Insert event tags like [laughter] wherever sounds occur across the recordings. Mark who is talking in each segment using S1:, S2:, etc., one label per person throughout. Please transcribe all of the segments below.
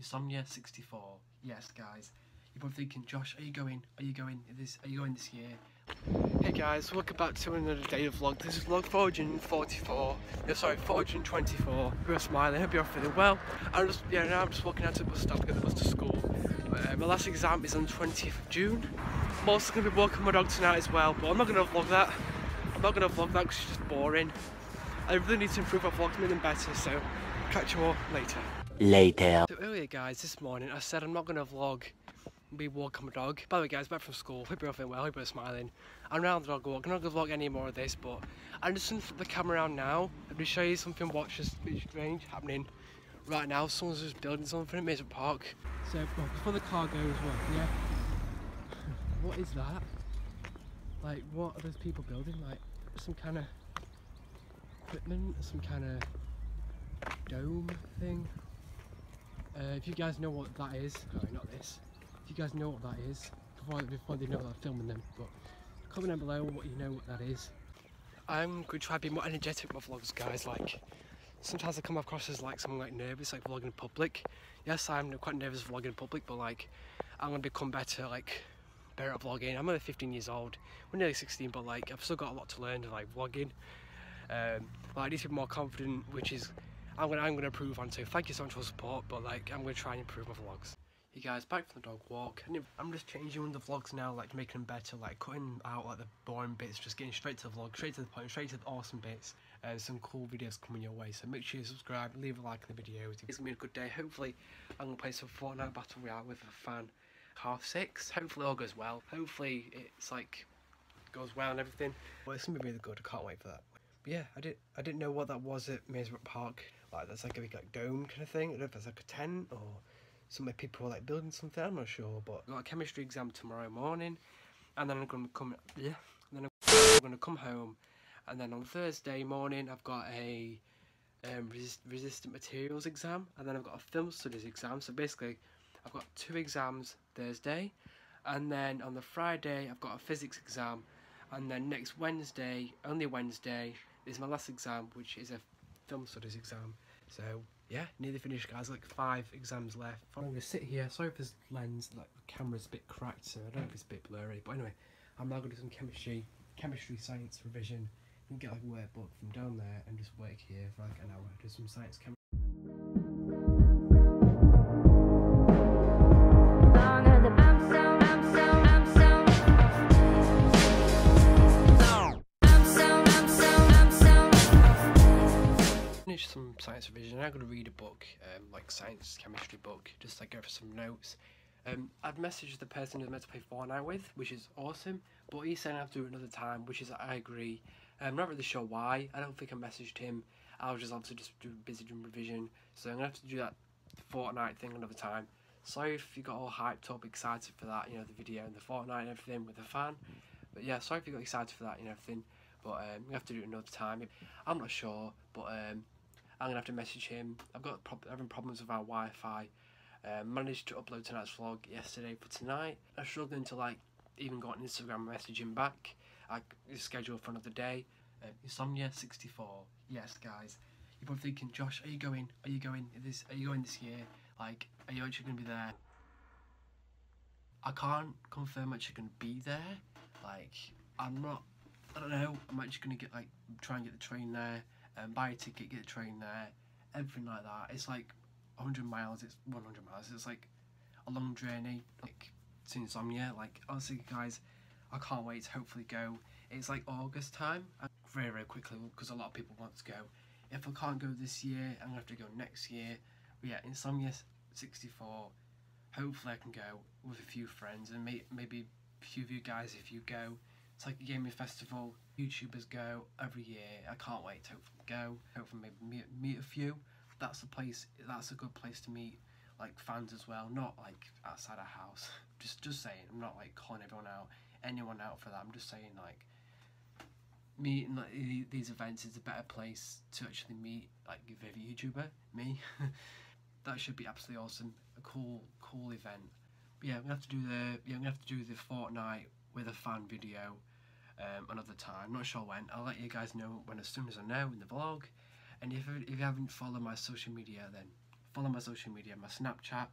S1: Insomnia64. Yes, guys. You're probably thinking, Josh, are you going? Are you going this? Are you going this year? Hey guys, welcome back to another day of vlog. This is vlog 444. No, sorry, 424. We're smiling. Hope you're feeling well. I'm just, yeah, now I'm just walking out to the bus stop to get the bus to school. Uh, my last exam is on 20th of June. I'm also going to be walking my dog tonight as well, but I'm not going to vlog that. I'm not going to vlog that because it's just boring. I really need to improve my vlogs, make them better, so catch you all later.
S2: Later.
S1: So earlier guys, this morning I said I'm not going to vlog me walking my dog. By the way guys, back from school, hope you're all feeling well, hope you're smiling. I'm now on the dog walk, I'm not going to vlog any more of this, but I'm just going to flip the camera around now. I'm going to show you something watch this a bit strange happening right now. Someone's just building something at Mason Park. So well, before the car goes, well, yeah. what is that? Like what are those people building? Like some kind of equipment, some kind of dome thing. Uh, if you guys know what that is, sorry, not this. If you guys know what that is, before, before they know that I'm filming them, but comment down below what you know what that is. I'm going to try to be more energetic with my vlogs, guys. Like, sometimes I come across as like someone like nervous, like vlogging in public. Yes, I'm quite nervous vlogging in public, but like, I'm going to become better, like, better at vlogging. I'm only 15 years old. We're nearly 16, but like, I've still got a lot to learn, like vlogging. Um, like, I need to be more confident, which is I'm gonna I'm gonna improve on too. Thank you so much for the support, but like I'm gonna try and improve my vlogs. You guys, back from the dog walk. And I'm just changing the vlogs now, like making them better, like cutting out like the boring bits, just getting straight to the vlog, straight to the point, straight to the awesome bits, and some cool videos coming your way. So make sure you subscribe, leave a like on the video. It's gonna be a good day. Hopefully, I'm gonna play some Fortnite Battle Royale with a fan. Half six. Hopefully, all goes well. Hopefully, it's like goes well and everything. Well, it's gonna be really good. I can't wait for that. But yeah, I did. I didn't know what that was at Maysbrook Park. Like that's like a big like dome kind of thing. I don't know if that's like a tent or some people are like building something. I'm not sure. But I've got a chemistry exam tomorrow morning, and then I'm gonna come. Yeah, then I'm [laughs] gonna come home, and then on Thursday morning I've got a um, resist resistant materials exam, and then I've got a film studies exam. So basically, I've got two exams Thursday, and then on the Friday I've got a physics exam, and then next Wednesday, only Wednesday, is my last exam, which is a film studies exam. So yeah, nearly finished guys, like five exams left. I'm gonna sit here, sorry if this lens, like the camera's a bit cracked, so I don't know if it's a bit blurry, but anyway, I'm now gonna do some chemistry, chemistry science revision, and get like a workbook from down there and just work here for like an hour, do some science chemistry. Science revision. I'm going to read a book, um, like science chemistry book, just like go for some notes. Um, I've messaged the person who's meant to play Fortnite with, which is awesome, but he's saying I have to do it another time, which is I agree. I'm not really sure why. I don't think I messaged him. I was just obviously just busy doing revision, so I'm gonna have to do that Fortnite thing another time. Sorry if you got all hyped up, excited for that, you know, the video and the Fortnite and everything with the fan. But yeah, sorry if you got excited for that and everything. But um, we have to do it another time. I'm not sure, but um, I'm gonna have to message him. I've got having problems with our Wi-Fi. Uh, managed to upload tonight's vlog yesterday for tonight. I'm struggling to like even got on Instagram message him back. I scheduled for another day. Uh, Insomnia 64. Yes, guys. You're probably thinking, Josh, are you going? Are you going this? Are you going this year? Like, are you actually gonna be there? I can't confirm I'm actually gonna be there. Like, I'm not. I don't know. I'm actually gonna get like try and get the train there and buy a ticket, get a train there, everything like that. It's like 100 miles, it's 100 miles, it's like a long journey, like to Insomnia. Like, honestly, guys, I can't wait to hopefully go. It's like August time, uh, very, very quickly, because a lot of people want to go. If I can't go this year, I'm gonna have to go next year. But yeah, Insomnia 64, hopefully I can go with a few friends and may maybe a few of you guys if you go. It's like a gaming festival. YouTubers go every year. I can't wait to hopefully go. Hopefully maybe meet, meet a few. That's a place. That's a good place to meet like fans as well. Not like outside a house. [laughs] Just just saying. I'm not like calling everyone out, anyone out for that. I'm just saying like meeting like, these events is a better place to actually meet like favorite YouTuber, me. [laughs] that should be absolutely awesome. A cool cool event. But yeah, I'm gonna have to do the yeah, I'm gonna have to do the Fortnite with a fan video um, another time. Not sure when. I'll let you guys know when as soon as I know in the vlog. And if, if you haven't followed my social media, then follow my social media, my Snapchat,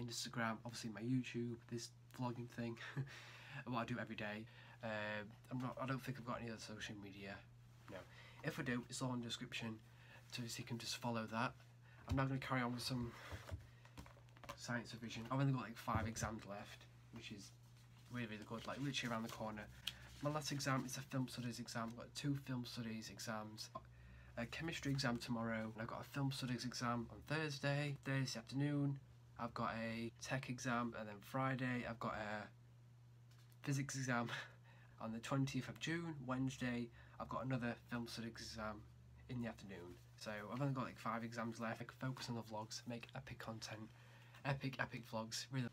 S1: Instagram, obviously my YouTube, this vlogging thing, [laughs] what I do every day. Um, I'm not. I don't think I've got any other social media. No. If I do, it's all in the description, so you can just follow that. I'm now going to carry on with some science revision. I've only got like five exams left, which is really really good. Like literally around the corner. My last exam is a film studies exam. I've got two film studies exams. A chemistry exam tomorrow. I've got a film studies exam on Thursday. Thursday afternoon, I've got a tech exam, and then Friday I've got a physics exam. [laughs] on the 20th of June, Wednesday, I've got another film studies exam in the afternoon. So I've only got like five exams left. I can focus on the vlogs, make epic content, epic, epic vlogs. Really.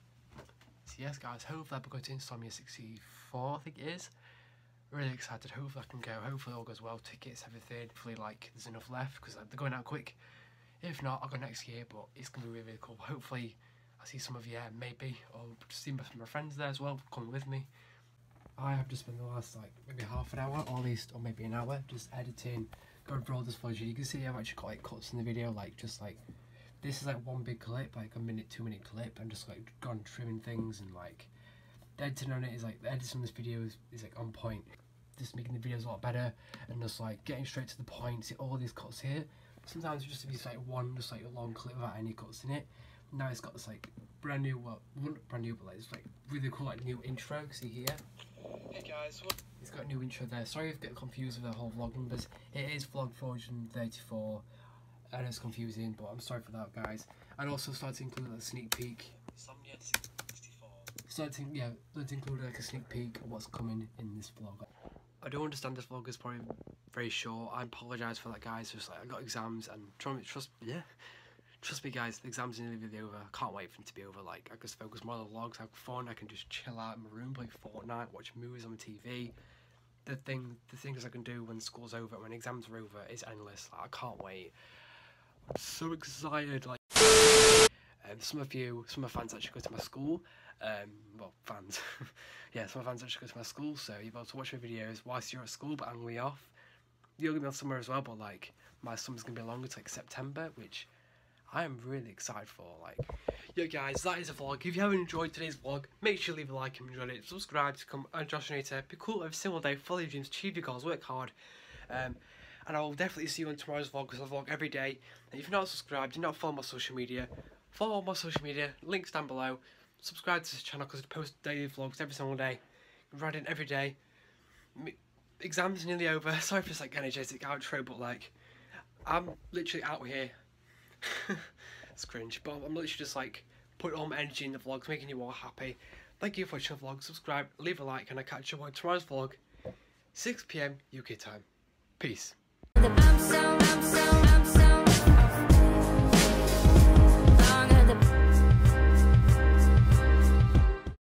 S1: So yes, guys, hopefully I'll go to Insomnia 64, I think it is. Really excited. Hopefully I can go. Hopefully all goes well. Tickets, everything. Hopefully like there's enough left because they're going out quick. If not, I'll go next year. But it's gonna be really, really cool. Hopefully I'll see some of you, maybe, or see some of my friends there as well, coming with me. I have just spent the last like maybe half an hour or at least or maybe an hour just editing, going through all this footage. You can see I've actually got like cuts in the video, like just like this is like one big clip, like a minute, two minute clip, and just like gone trimming things and like editing on it is like the editing on this video is, is like on point. Just making the videos a lot better and just like getting straight to the point. See all these cuts here. Sometimes it just be like one just like a long clip without any cuts in it. Now it's got this like brand new well brand new but like it's like really cool like new intro. See here. Hey guys, what? He's got a new intro there. Sorry if I get confused with the whole vlog numbers. It is vlog 434. and it's confusing, but I'm sorry for that, guys. And also started to include like, a sneak peek. Insomnia 64. Started to, yeah, let's include like a sneak peek of what's coming in this vlog. I do understand this vlog is probably very short. I apologise for that, guys. Just like I got exams and trust, trust, yeah. Trust me, guys, the exams are nearly over. I can't wait for them to be over. Like, I can focus more on the vlogs, have fun. I can just chill out in my room, play Fortnite, watch movies on the TV. The thing, the things I can do when school's over, when exams are over, is endless. Like, I can't wait. I'm so excited. Like, some of you, some of my fans actually go to my school. Um, well, fans. [laughs] yeah, some of my fans actually go to my school, so you're able to watch my videos whilst you're at school, but I'm be off. You're to be on summer as well, but like, my summer's going to be longer, to like September, which I am really excited for. Like, yo guys, that is a vlog. If you haven't enjoyed today's vlog, make sure you leave a like and you enjoyed it. Subscribe to come and Joshinator. Be cool every single day. Follow your dreams, achieve your goals, work hard. Um, and I will definitely see you on tomorrow's vlog because I vlog every day. And if you're not subscribed, do not follow my social media. Follow my social media. Links down below. Subscribe to this channel because I post daily vlogs every single day. Writing every day. Exams nearly over. [laughs] Sorry for this like energetic outro, but like I'm literally out here [laughs] it's cringe, but I'm literally just like putting all my energy in the vlogs, making you all happy. Thank you for watching the vlog, subscribe, leave a like, and I'll catch you on tomorrow's vlog, 6pm UK time. Peace.